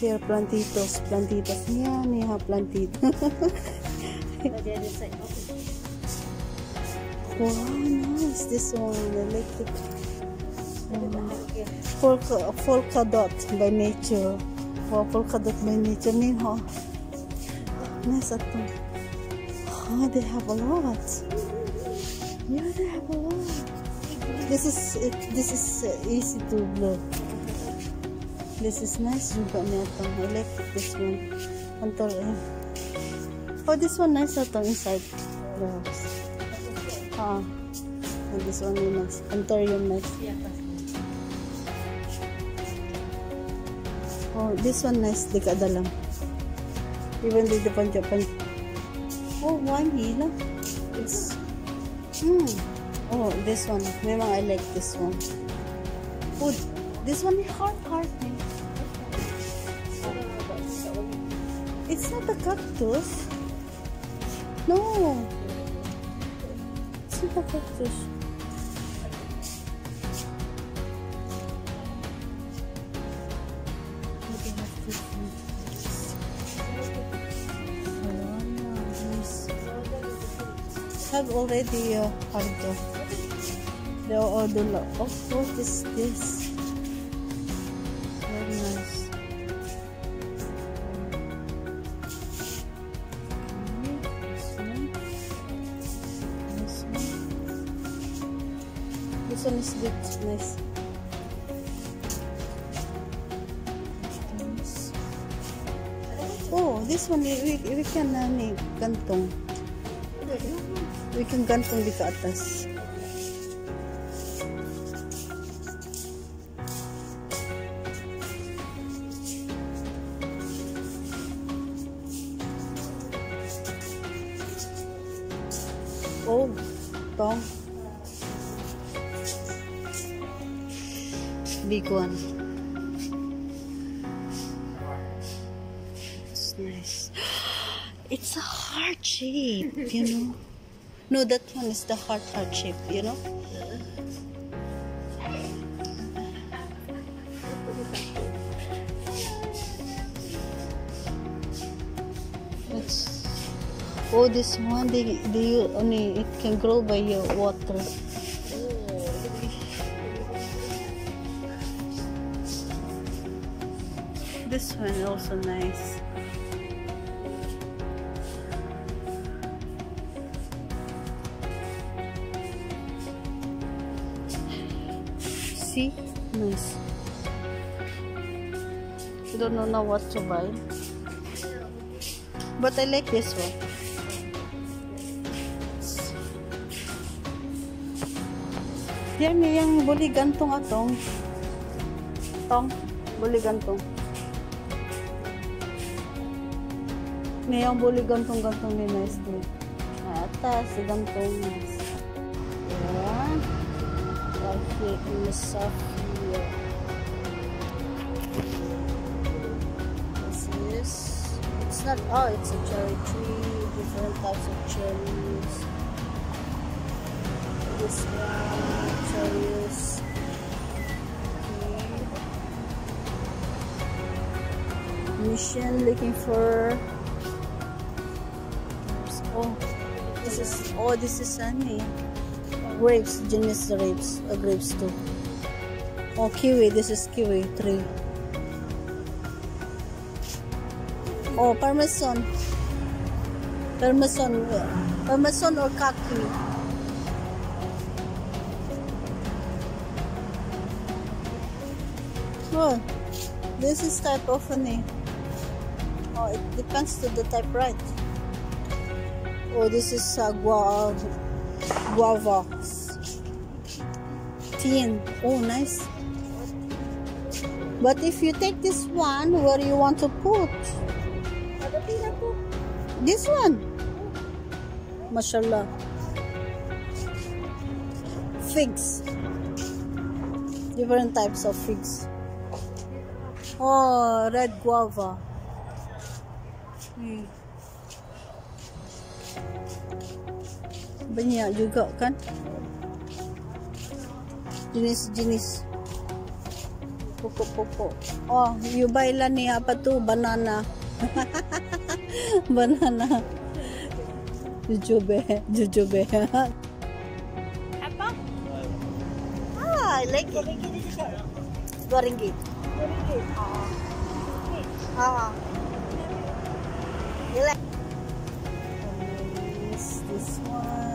Here, plantitos. Plantitos. Yan, yeah, plantito. wow, nice. This one, I like it. Polka dot by nature. Wow, polka dot by nature. Nin, ho. Nice ato. Oh, they have a lot. Yeah, they have a lot. This is. This is uh, easy to blow. This is nice juga nito. I like this one. Antar eh. Oh, this one nice ito inside the house. Ah. And this one is nice. Antar yung nice. Oh, this one nice. Di ka lang. Even di depan Japan. Oh, wangi lang. It's, hmm. Oh, this one. Memang I like this one. Oh, this one is hard, hard. eh. It's not a cactus. No. It's not a cactus. Have already uh. The odor. Oh, what is this? This one is good, nice. Oh, this one we, we can uh, ni gantong. We can gantong di ka atas. Oh, tong. Big one. It's nice. It's a heart shape, you know. No, that one is the heart heart shape, you know. It's oh, this one they they only it can grow by your water. This one also nice. See? Nice. Don't know now what to buy. But I like this one. Yan yung buli gantong atong. Tong, buli Ngayong buli gantong gantong ni nice din. Atas, si gantong nice. Yan. Right in soft here. This is, it's not, oh, it's a cherry tree, different types of cherries. This one, cherries. Mission looking for, oh, this is, oh, this is sunny. Grapes, genus grapes, uh, grapes too. Oh, kiwi, this is kiwi, three. Oh, persimmon. Persimmon, persimmon or kaki. Oh, this is type of honey. Oh, it depends to the type, right? Oh, this is uh, guava. guava. Tin. Oh, nice. But if you take this one, where you want to put? This one. Mashallah. Figs. Different types of figs. Oh, red guava. Hmm. Banyak juga kan? Jenis-jenis. Pupo-pupo. Oh, you buy lang niya apa tu banana. banana. Jujube, jujube. Apa? Ah, like it. Dua ringgit. Ah. Ah. this one.